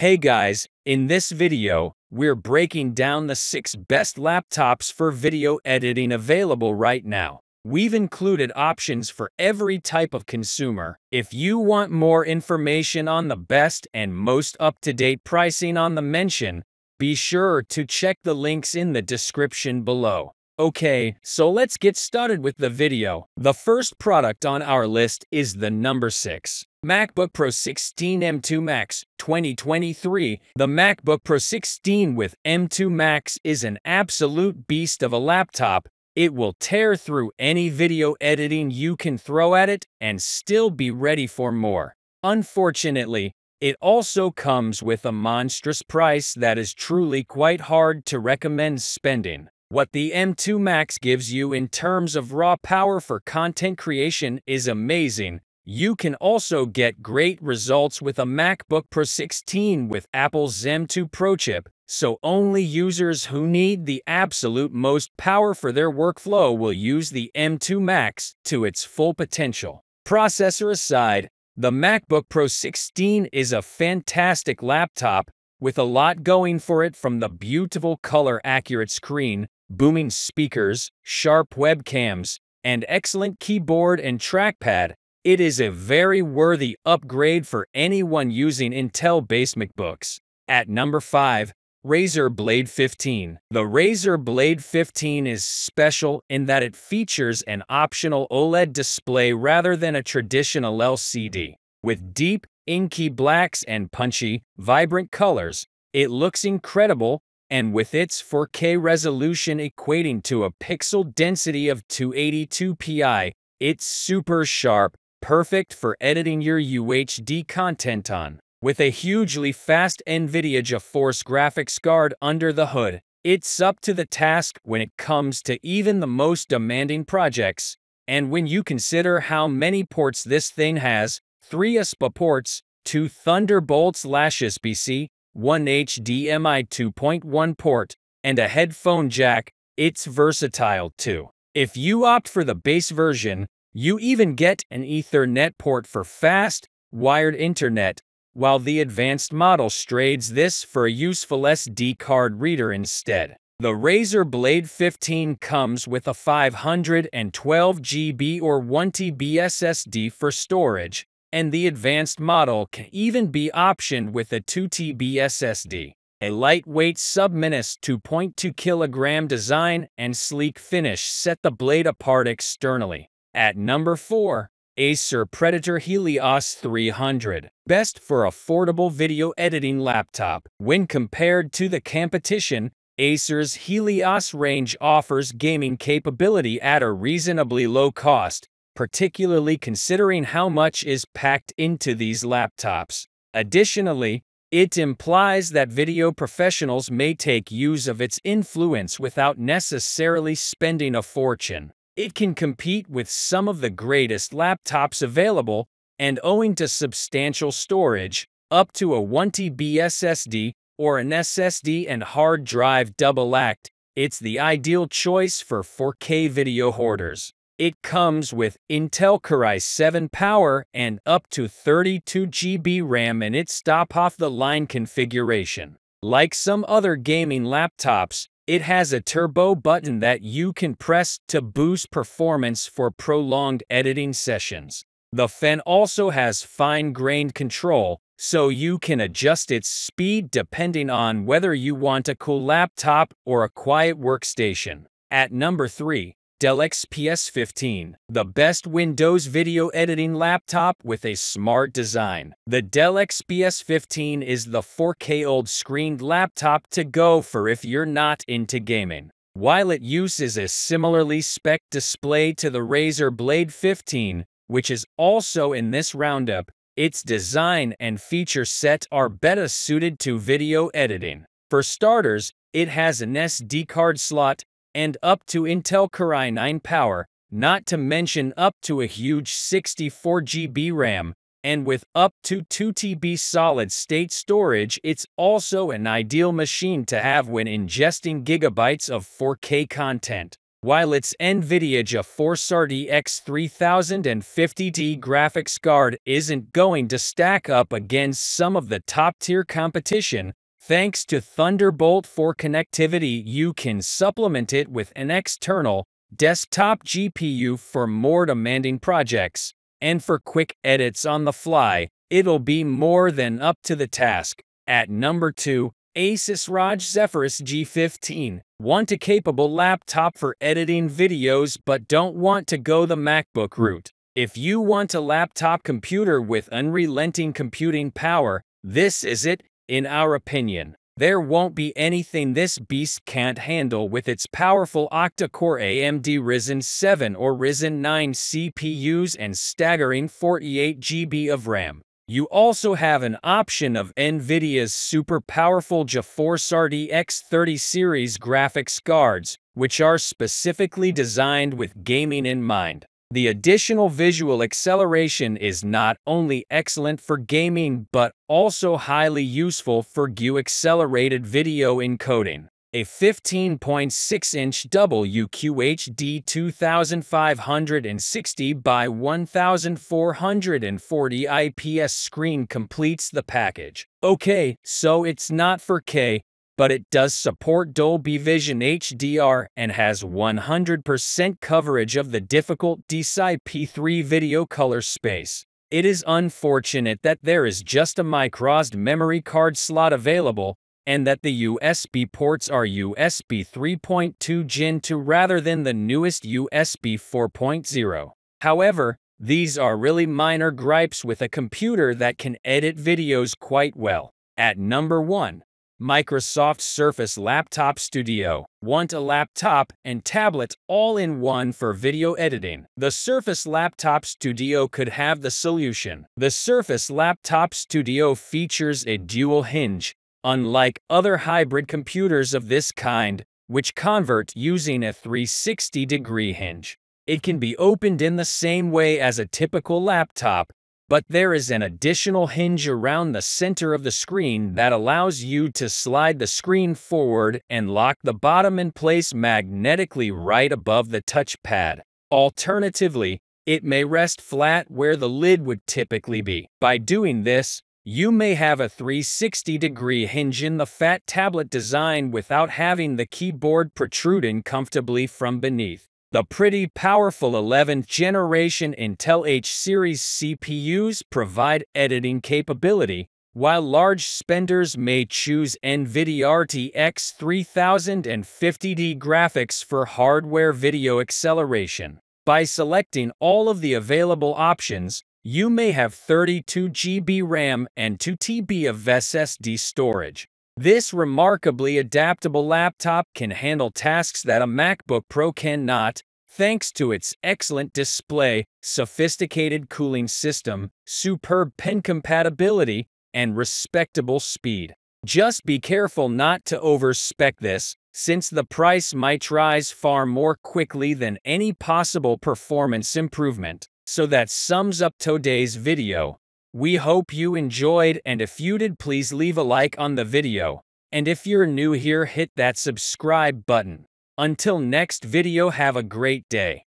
Hey guys, in this video, we're breaking down the 6 best laptops for video editing available right now. We've included options for every type of consumer. If you want more information on the best and most up-to-date pricing on the mention, be sure to check the links in the description below. Okay, so let's get started with the video. The first product on our list is the number 6. MacBook Pro 16 M2 Max 2023. The MacBook Pro 16 with M2 Max is an absolute beast of a laptop. It will tear through any video editing you can throw at it and still be ready for more. Unfortunately, it also comes with a monstrous price that is truly quite hard to recommend spending. What the M2 Max gives you in terms of raw power for content creation is amazing. You can also get great results with a MacBook Pro 16 with Apple's M2 Pro chip, so only users who need the absolute most power for their workflow will use the M2 Max to its full potential. Processor aside, the MacBook Pro 16 is a fantastic laptop with a lot going for it from the beautiful color accurate screen booming speakers, sharp webcams, and excellent keyboard and trackpad, it is a very worthy upgrade for anyone using Intel-based MacBooks. At number 5, Razer Blade 15. The Razer Blade 15 is special in that it features an optional OLED display rather than a traditional LCD. With deep, inky blacks and punchy, vibrant colors, it looks incredible and with its 4K resolution equating to a pixel density of 282 pi, it's super sharp, perfect for editing your UHD content on. With a hugely fast NVIDIA GeForce graphics card under the hood, it's up to the task when it comes to even the most demanding projects. And when you consider how many ports this thing has, 3 USB ports, 2 Thunderbolt/USB-C, one HDMI 2.1 port, and a headphone jack, it's versatile too. If you opt for the base version, you even get an Ethernet port for fast, wired internet, while the advanced model trades this for a useful SD card reader instead. The Razer Blade 15 comes with a 512 GB or 1 TB SSD for storage, and the advanced model can even be optioned with a 2TB SSD. A lightweight Subminus 2.2 kg design and sleek finish set the blade apart externally. At number 4, Acer Predator Helios 300. Best for affordable video editing laptop. When compared to the competition, Acer's Helios range offers gaming capability at a reasonably low cost, particularly considering how much is packed into these laptops. Additionally, it implies that video professionals may take use of its influence without necessarily spending a fortune. It can compete with some of the greatest laptops available, and owing to substantial storage, up to a 1TB SSD or an SSD and hard drive double act, it's the ideal choice for 4K video hoarders. It comes with Intel Core i7 power and up to 32 GB RAM in its top-off-the-line configuration. Like some other gaming laptops, it has a turbo button that you can press to boost performance for prolonged editing sessions. The fan also has fine-grained control, so you can adjust its speed depending on whether you want a cool laptop or a quiet workstation. At number 3, Dell XPS 15, the best Windows video editing laptop with a smart design. The Dell XPS 15 is the 4K OLED screened laptop to go for if you're not into gaming. While it uses a similarly spec display to the Razer Blade 15, which is also in this roundup, its design and feature set are better suited to video editing. For starters, it has an SD card slot, and up to Intel Core i9 power, not to mention up to a huge 64GB RAM, and with up to 2TB solid-state storage it's also an ideal machine to have when ingesting gigabytes of 4K content. While its NVIDIA GeForce RTX 3050Ti graphics card isn't going to stack up against some of the top-tier competition, thanks to Thunderbolt 4 connectivity you can supplement it with an external, desktop GPU for more demanding projects, and for quick edits on the fly, it'll be more than up to the task. At number 2, Asus ROG Zephyrus G15. Want a capable laptop for editing videos but don't want to go the MacBook route? If you want a laptop computer with unrelenting computing power, this is it, in our opinion. There won't be anything this beast can't handle with its powerful octa-core AMD Ryzen 7 or Ryzen 9 CPUs and staggering 48GB of RAM. You also have an option of NVIDIA's super powerful GeForce RTX 30 series graphics cards, which are specifically designed with gaming in mind. The additional visual acceleration is not only excellent for gaming but also highly useful for GPU-accelerated video encoding. A 15.6-inch WQHD 2560 by 1440 IPS screen completes the package. Okay, so it's not for K, but it does support Dolby Vision HDR and has 100% coverage of the difficult DCI-P3 video color space. It is unfortunate that there is just a microSD memory card slot available, and that the USB ports are USB 3.2 Gen 2 rather than the newest USB 4.0. However, these are really minor gripes with a computer that can edit videos quite well. At number 1, Microsoft Surface Laptop Studio. Want a laptop and tablet all in one for video editing? The Surface Laptop Studio could have the solution. The Surface Laptop Studio features a dual hinge, unlike other hybrid computers of this kind, which convert using a 360-degree hinge. It can be opened in the same way as a typical laptop, but there is an additional hinge around the center of the screen that allows you to slide the screen forward and lock the bottom in place magnetically right above the touchpad. Alternatively, it may rest flat where the lid would typically be. By doing this, you may have a 360-degree hinge in the fat tablet design without having the keyboard protruding comfortably from beneath. The pretty powerful 11th generation Intel H series CPUs provide editing capability, while large spenders may choose NVIDIA RTX 3050Ti graphics for hardware video acceleration. By selecting all of the available options, you may have 32 GB RAM and 2 TB of SSD storage. This remarkably adaptable laptop can handle tasks that a MacBook Pro cannot, thanks to its excellent display, sophisticated cooling system, superb pen compatibility, and respectable speed. Just be careful not to overspec this, since the price might rise far more quickly than any possible performance improvement. So that sums up today's video. We hope you enjoyed and if you did please leave a like on the video. And if you're new here hit that subscribe button. Until next video have a great day.